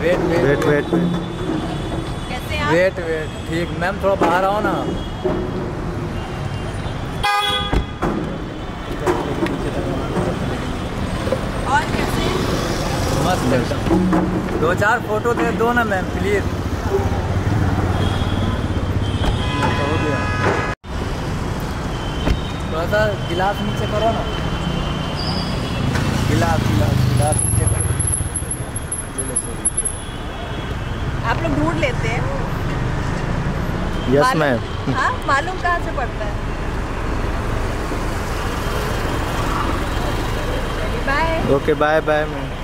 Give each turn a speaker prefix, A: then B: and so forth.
A: Wait wait
B: कैसे आप?
A: Wait wait ठीक मैम थोड़ा बाहर आओ ना।
B: और कैसे?
A: मस्त दो चार फ़ोटो दे दो ना मैम प्लीज़ थोड़ा सा गिलास नीचे करो ना। गिलास गिलास गिलास।
B: आप लोग ढूंढ लेते हैं।
A: यस मैम
B: हाँ, मालूम कहाँ से पड़ता है। Bye
A: okay bye bye ma'am